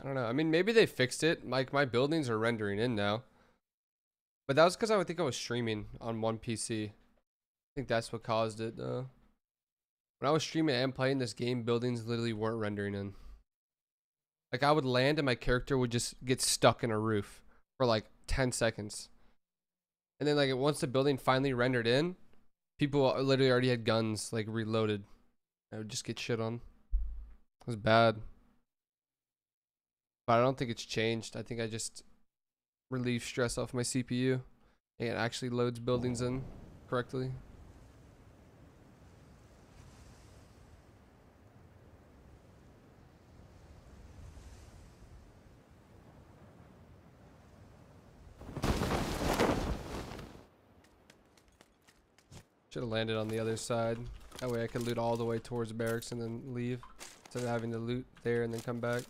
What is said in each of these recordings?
I don't know. I mean, maybe they fixed it. Like my buildings are rendering in now. But that was because I would think I was streaming on one PC. I think that's what caused it. though. when I was streaming and playing this game, buildings literally weren't rendering in. Like I would land and my character would just get stuck in a roof for like 10 seconds. And then like once the building finally rendered in, people literally already had guns like reloaded. I would just get shit on. It was bad. But I don't think it's changed. I think I just relieve stress off my CPU and actually loads buildings in correctly. Should have landed on the other side. That way I could loot all the way towards barracks and then leave. Instead of having to loot there and then come back.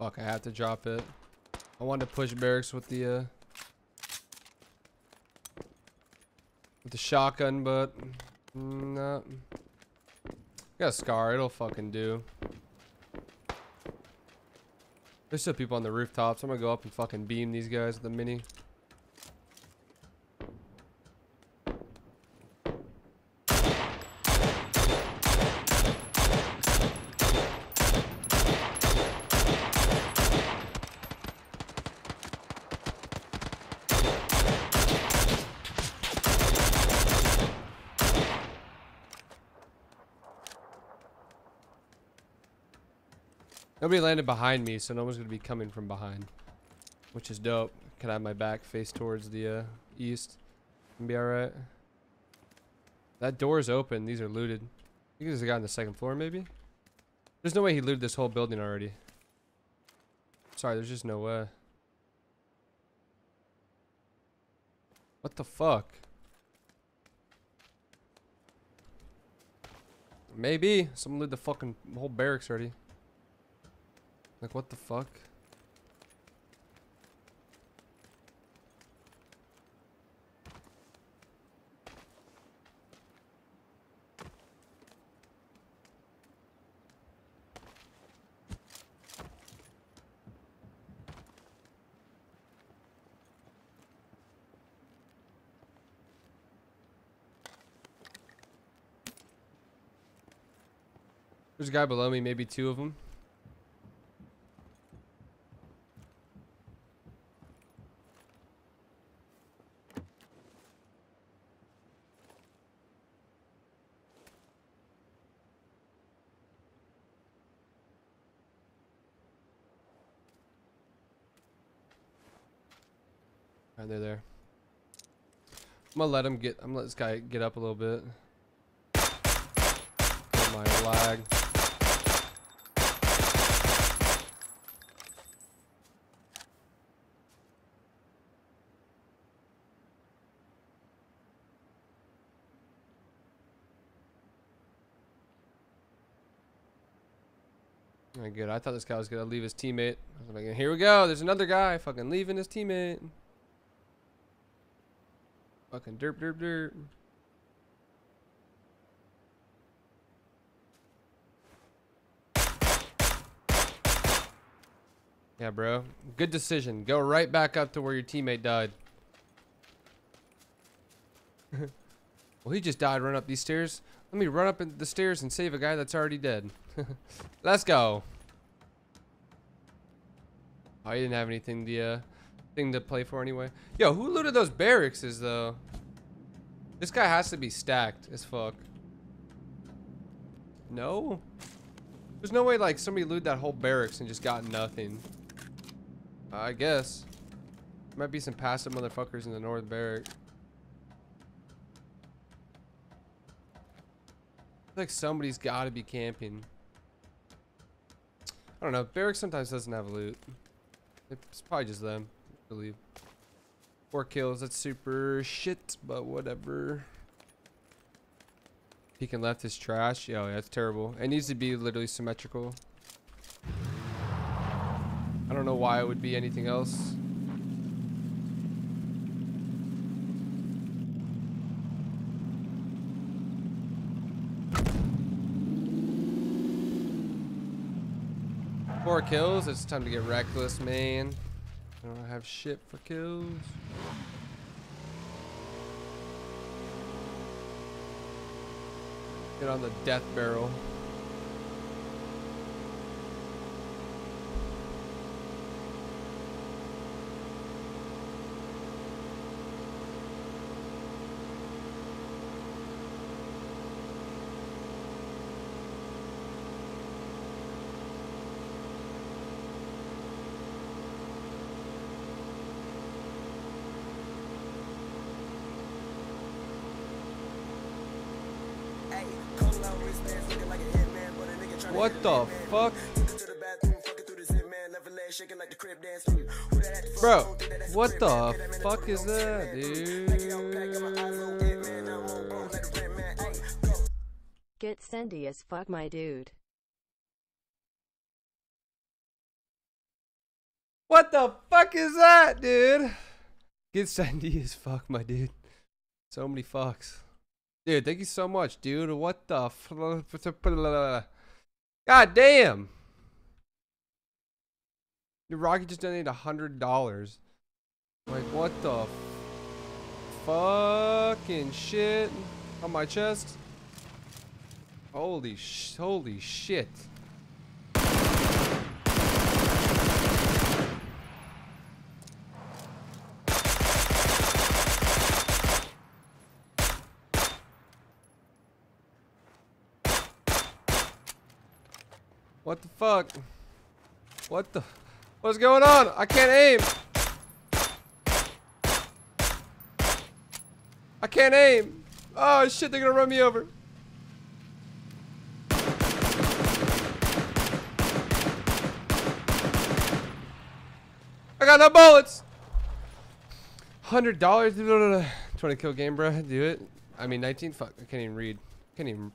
Fuck, I have to drop it. I wanted to push barracks with the uh with the shotgun, but no. Got a scar, it'll fucking do. There's still people on the rooftops. I'm gonna go up and fucking beam these guys with the mini. Nobody landed behind me, so no one's gonna be coming from behind, which is dope. Can I have my back face towards the uh, east and be all right? That door is open. These are looted. I think there's a guy on the second floor, maybe. There's no way he looted this whole building already. Sorry, there's just no way. What the fuck? Maybe someone looted the fucking whole barracks already. Like, what the fuck? There's a guy below me, maybe two of them. Right, they're there. I'm gonna let him get. I'm gonna let this guy get up a little bit. Get my lag. Alright, good. I thought this guy was gonna leave his teammate. Like, here we go. There's another guy fucking leaving his teammate. Fucking derp, derp, derp. Yeah, bro. Good decision. Go right back up to where your teammate died. well, he just died Run up these stairs. Let me run up the stairs and save a guy that's already dead. Let's go. Oh, didn't have anything to, uh, thing to play for anyway. Yo, who looted those barracks though? This guy has to be stacked as fuck. No? There's no way like somebody looted that whole barracks and just got nothing. I guess. Might be some passive motherfuckers in the north barrack. like somebody's got to be camping. I don't know. Barracks sometimes doesn't have loot. It's probably just them, believe. Four kills. That's super shit, but whatever. Peeking left is trash. Yeah, that's terrible. It needs to be literally symmetrical. I don't know why it would be anything else. Four kills. It's time to get reckless, man. I don't have shit for kills. Get on the death barrel. What the fuck? Bro, what the fuck is that, dude? Get Sandy as fuck my dude. What the fuck is that, dude? Get Sandy as fuck, my dude. So many fucks. Dude, thank you so much, dude. What the God damn. Dude, Rocky just donated a hundred dollars. Like what the fucking shit on my chest? Holy sh holy shit. What the fuck? What the? What's going on? I can't aim. I can't aim. Oh shit, they're gonna run me over. I got no bullets. Hundred dollars, twenty kill game, bro. Do it. I mean, nineteen. Fuck, I can't even read. Can't even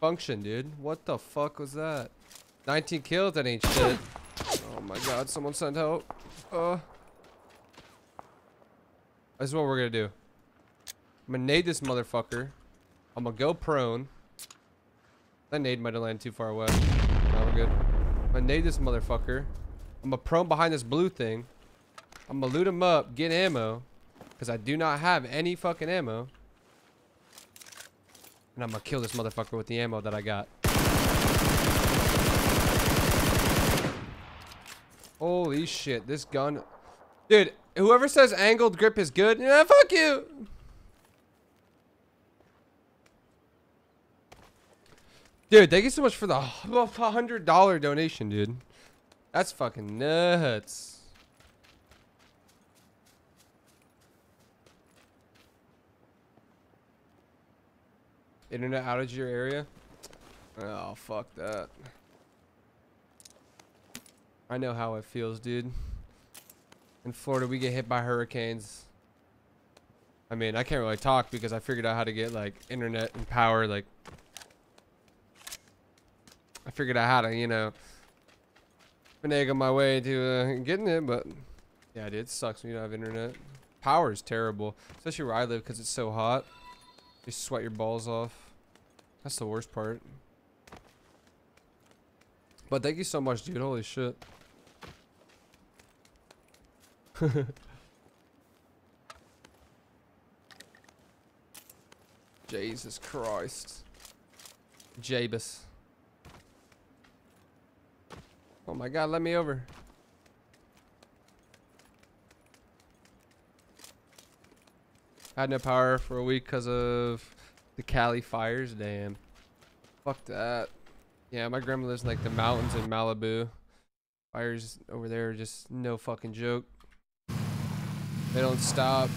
function, dude. What the fuck was that? 19 kills, that ain't shit. Oh my god, someone send help. Uh. This is what we're gonna do. I'm gonna nade this motherfucker. I'm gonna go prone. That nade might have landed too far away. No, we're good. I'm gonna nade this motherfucker. I'm gonna prone behind this blue thing. I'm gonna loot him up, get ammo. Because I do not have any fucking ammo. And I'm gonna kill this motherfucker with the ammo that I got. Holy shit, this gun. Dude, whoever says angled grip is good, yeah, fuck you. Dude, thank you so much for the $100 donation, dude. That's fucking nuts. Internet outage your area? Oh, fuck that. I know how it feels, dude. In Florida, we get hit by hurricanes. I mean, I can't really talk because I figured out how to get, like, internet and power, like... I figured out how to, you know... finagle my way to uh, getting it, but... Yeah, dude, it sucks when you don't have internet. Power is terrible. Especially where I live because it's so hot. You sweat your balls off. That's the worst part. But thank you so much, dude. Holy shit. Jesus Christ. Jabus. Oh my god, let me over. I had no power for a week because of the Cali fires. Damn. Fuck that. Yeah, my grandma lives in like the mountains in Malibu. Fires over there are just no fucking joke. They don't stop.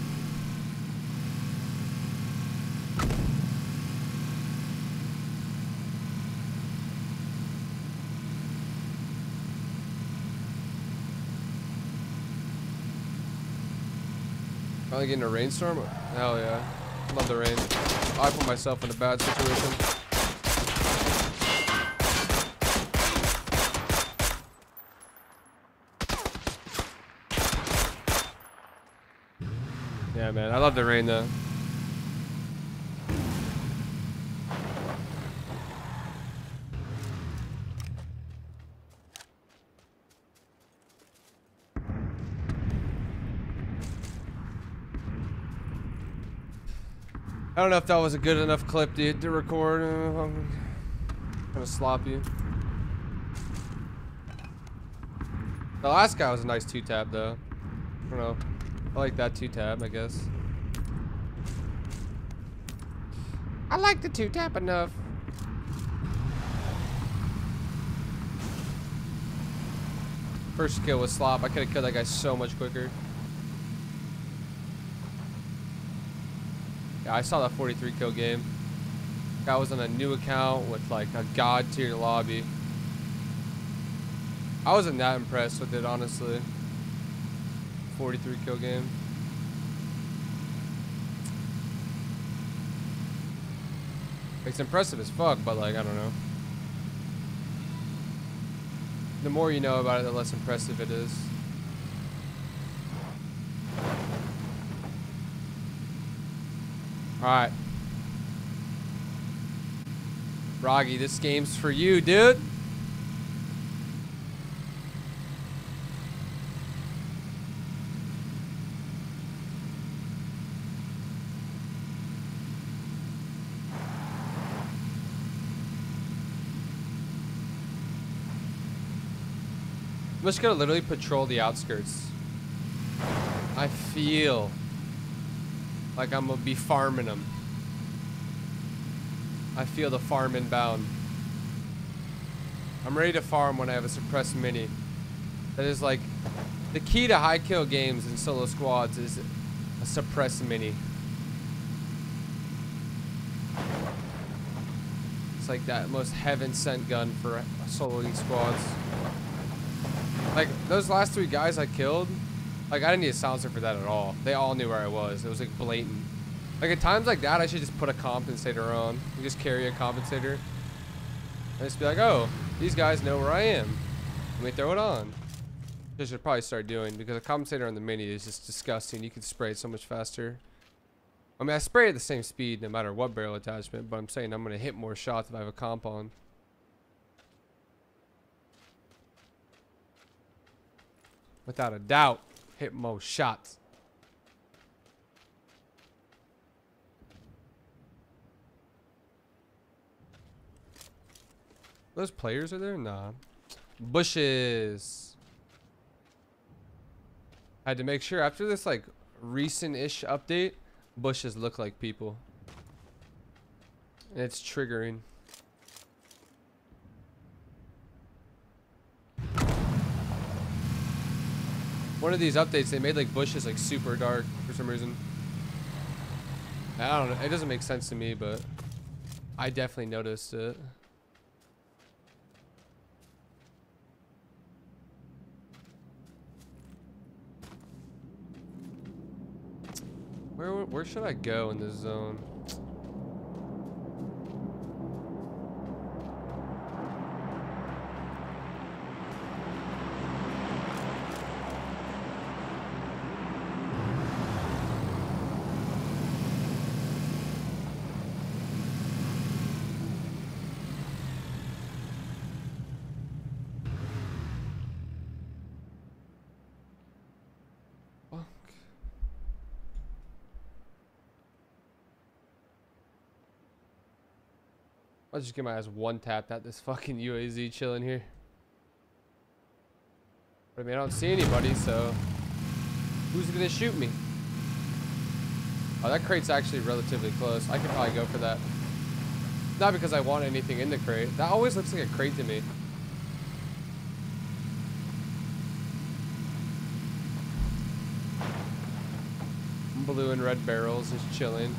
Finally getting a rainstorm? Hell yeah. Love the rain. I put myself in a bad situation. Man. I love the rain, though. I don't know if that was a good enough clip, dude, to record. Uh, I'm kind of sloppy. The last guy was a nice two-tap, though. I don't know. I like that two-tap, I guess. I like the two-tap enough. First kill was slop. I could have killed that guy so much quicker. Yeah, I saw that 43 kill game. Guy was on a new account with like a god tier lobby. I wasn't that impressed with it, honestly. 43 kill game. It's impressive as fuck, but like, I don't know. The more you know about it, the less impressive it is. Alright. Roggy, this game's for you, dude. Just gonna literally patrol the outskirts. I feel like I'm gonna be farming them. I feel the farm inbound. I'm ready to farm when I have a suppressed mini. That is like the key to high kill games in solo squads is a suppressed mini. It's like that most heaven sent gun for soloing squads. Like those last three guys I killed, like I didn't need a silencer for that at all. They all knew where I was. It was like blatant. Like at times like that, I should just put a compensator on. You just carry a compensator. And just be like, oh, these guys know where I am. Let me throw it on. I should probably start doing because a compensator on the mini is just disgusting. You can spray it so much faster. I mean, I spray at the same speed no matter what barrel attachment, but I'm saying I'm going to hit more shots if I have a comp on. Without a doubt, hit most shots. Those players are there? Nah. Bushes. I had to make sure after this like recent-ish update, bushes look like people. And it's triggering. One of these updates, they made like bushes like super dark for some reason. I don't know. It doesn't make sense to me, but I definitely noticed it. Where where should I go in this zone? Fuck. I'll just get my ass one tapped at this fucking UAZ chilling here. But I mean, I don't see anybody, so who's gonna shoot me? Oh, that crate's actually relatively close. I could probably go for that. Not because I want anything in the crate. That always looks like a crate to me. Blue and red barrels is chilling.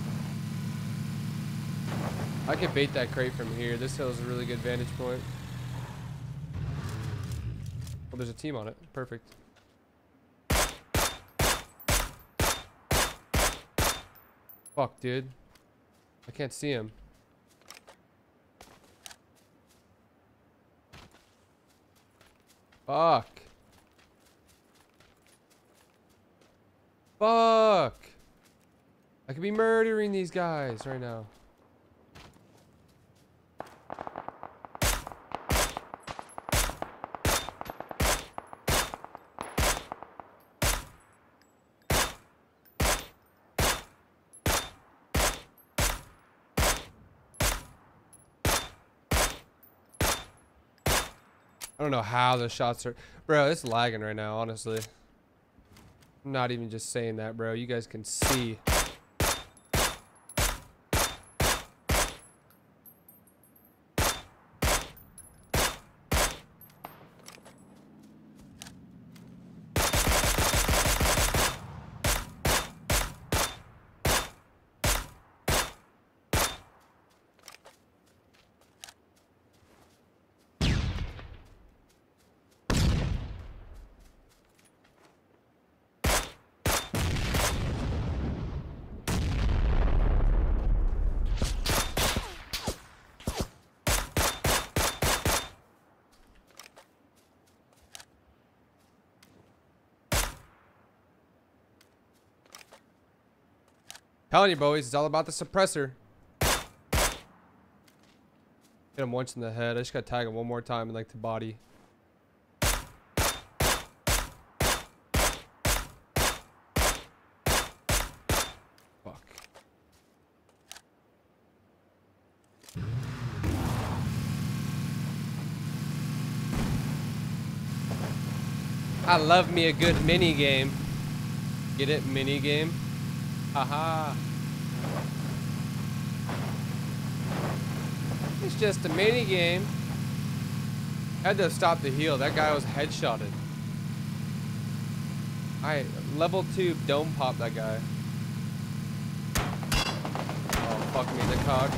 I could bait that crate from here. This hill is a really good vantage point. Well, there's a team on it. Perfect. Fuck, dude. I can't see him. Fuck. Fuck. I could be murdering these guys right now. I don't know how the shots are. Bro, it's lagging right now, honestly. I'm not even just saying that, bro. You guys can see. Telling you, boys, it's all about the suppressor. Hit him once in the head. I just gotta tag him one more time in like the body. Fuck. I love me a good mini game. Get it? Mini game? Haha. It's just a mini game. Had to stop the heal. That guy was headshotted. Alright, level 2 dome pop that guy. Oh, fuck me, the cock.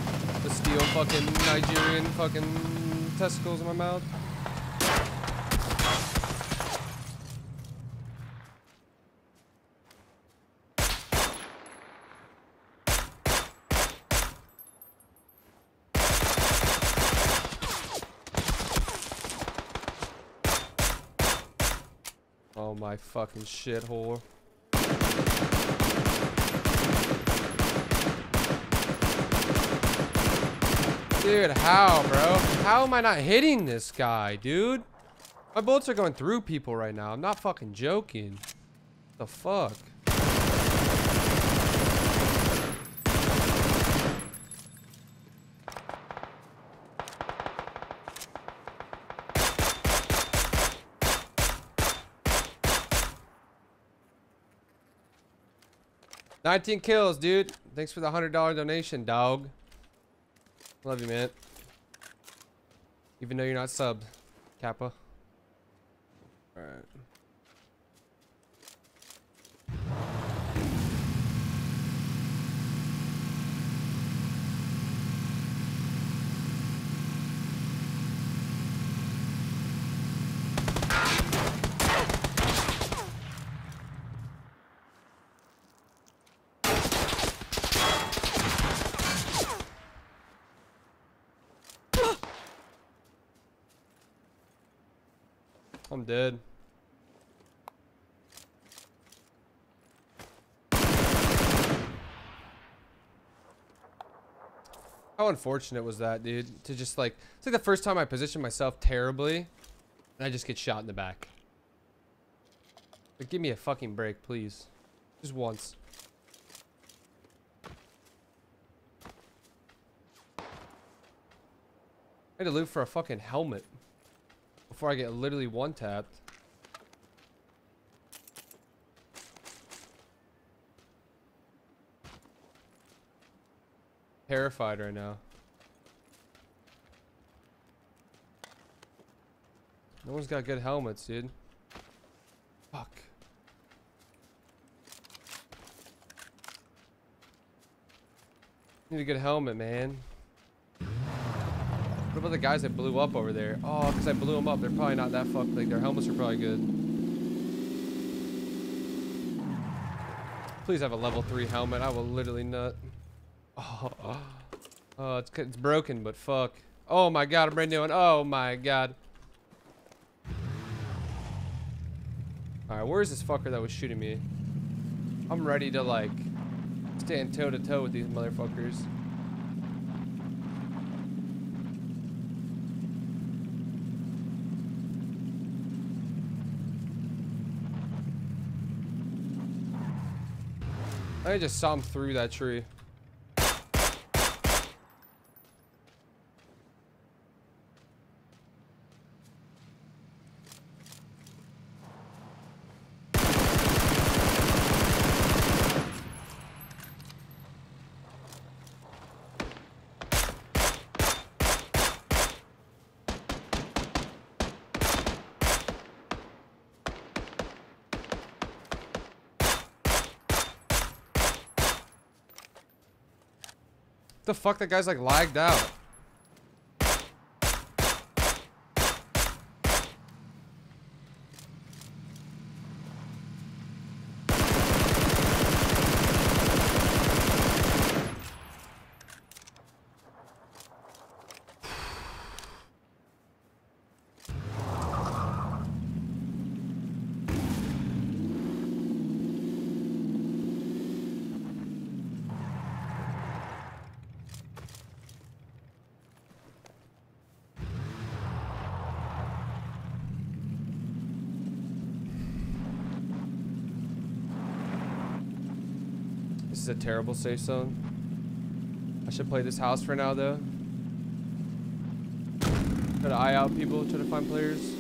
The steel fucking Nigerian fucking testicles in my mouth. My fucking shithole. Dude, how, bro? How am I not hitting this guy, dude? My bullets are going through people right now. I'm not fucking joking. The fuck? Nineteen kills, dude. Thanks for the hundred dollar donation, dog. Love you, man. Even though you're not subbed, Kappa. Alright. I'm dead. How unfortunate was that, dude? To just like, it's like the first time I positioned myself terribly, and I just get shot in the back. Like, give me a fucking break, please. Just once. I had to loot for a fucking helmet before I get literally one tapped. Terrified right now. No one's got good helmets, dude. Fuck. Need a good helmet, man. What about the guys that blew up over there? Oh, because I blew them up. They're probably not that fucked. Like, their helmets are probably good. Please have a level three helmet. I will literally nut. Oh, oh it's it's broken, but fuck. Oh my god, a brand new one. Oh my god. Alright, where's this fucker that was shooting me? I'm ready to like stand toe to toe with these motherfuckers. I just saw him through that tree. The fuck? That guy's like lagged out. Is a terrible safe zone. I should play this house for now though. Try to eye out people, try to find players.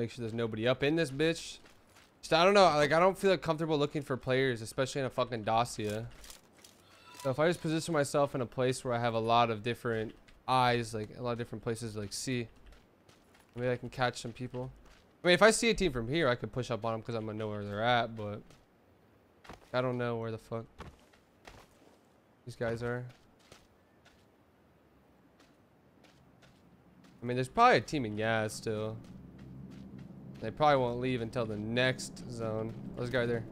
Make sure there's nobody up in this bitch. Just, I don't know. Like, I don't feel like comfortable looking for players, especially in a fucking Dacia. So if I just position myself in a place where I have a lot of different eyes, like a lot of different places to like see, maybe I can catch some people. I mean, if I see a team from here, I could push up on them because I'm gonna know where they're at, but I don't know where the fuck these guys are. I mean, there's probably a team in Yaz still. They probably won't leave until the next zone. A guy there.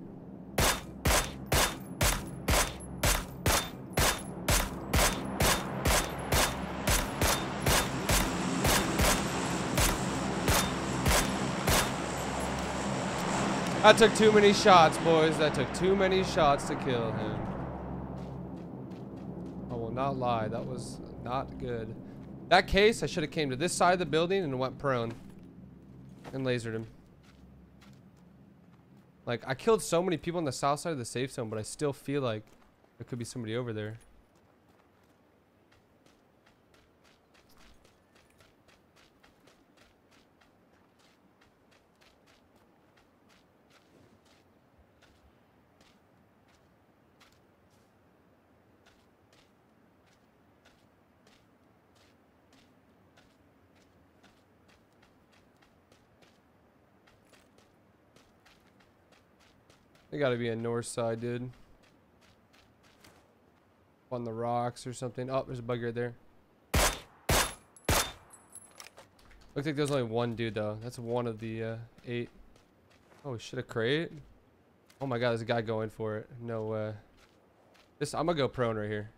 That took too many shots, boys. That took too many shots to kill him. I will not lie. That was not good. That case, I should have came to this side of the building and went prone. And lasered him. Like, I killed so many people on the south side of the safe zone, but I still feel like there could be somebody over there. They gotta be a north side, dude. On the rocks or something. Oh, there's a bug right there. Looks like there's only one dude though. That's one of the uh, eight. Oh shit, a crate? Oh my god, there's a guy going for it. No way. This I'm gonna go prone right here.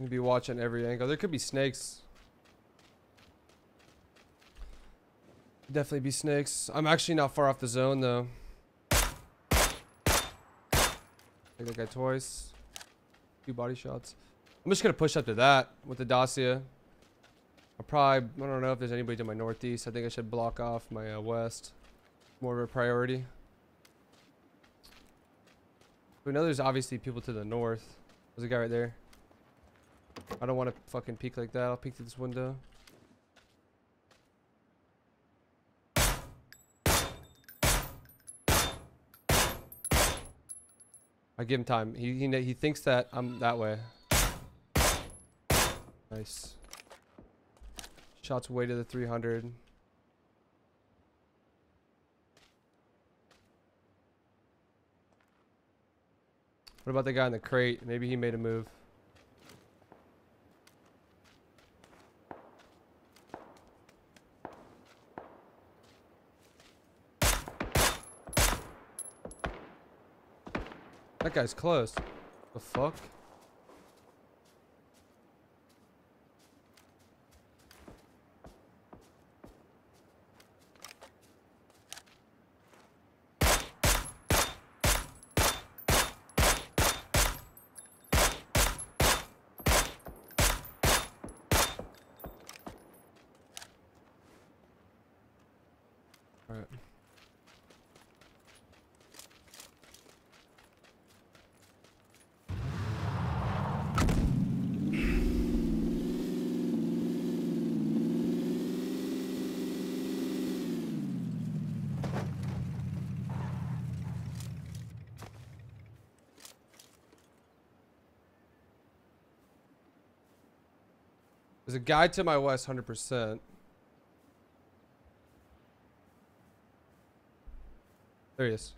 I'm gonna be watching every angle. There could be snakes. Definitely be snakes. I'm actually not far off the zone though. Think that guy twice. Two body shots. I'm just gonna push up to that with the Dacia. I probably I don't know if there's anybody to my northeast. I think I should block off my uh, west. More of a priority. We know there's obviously people to the north. There's a guy right there. I don't want to fucking peek like that. I'll peek through this window. I give him time. He he he thinks that I'm that way. Nice. Shots way to the 300. What about the guy in the crate? Maybe he made a move. That guy's close. The fuck? Alright. There's a guy to my west, 100%. There he is.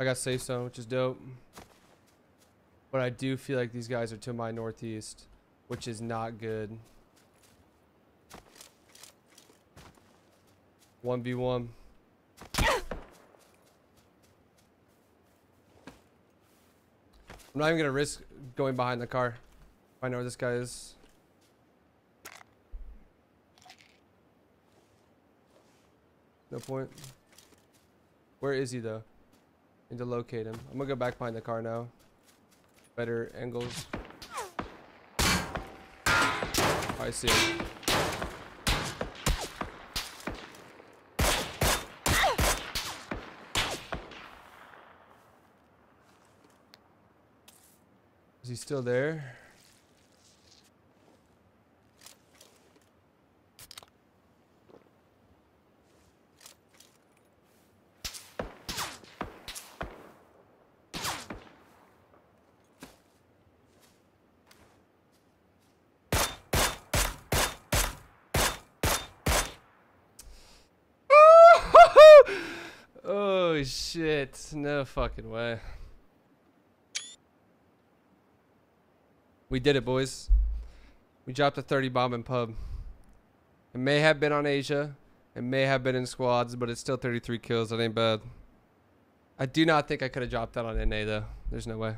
I got safe zone, which is dope. But I do feel like these guys are to my northeast, which is not good. 1v1. I'm not even gonna risk going behind the car. I know where this guy is. No point. Where is he though? Need to locate him. I'm gonna go back behind the car now. Better angles. Oh, I see him. Is he still there? oh shit. No fucking way. We did it, boys. We dropped a 30 bomb in pub. It may have been on Asia. It may have been in squads, but it's still 33 kills. That ain't bad. I do not think I could have dropped that on NA, though. There's no way.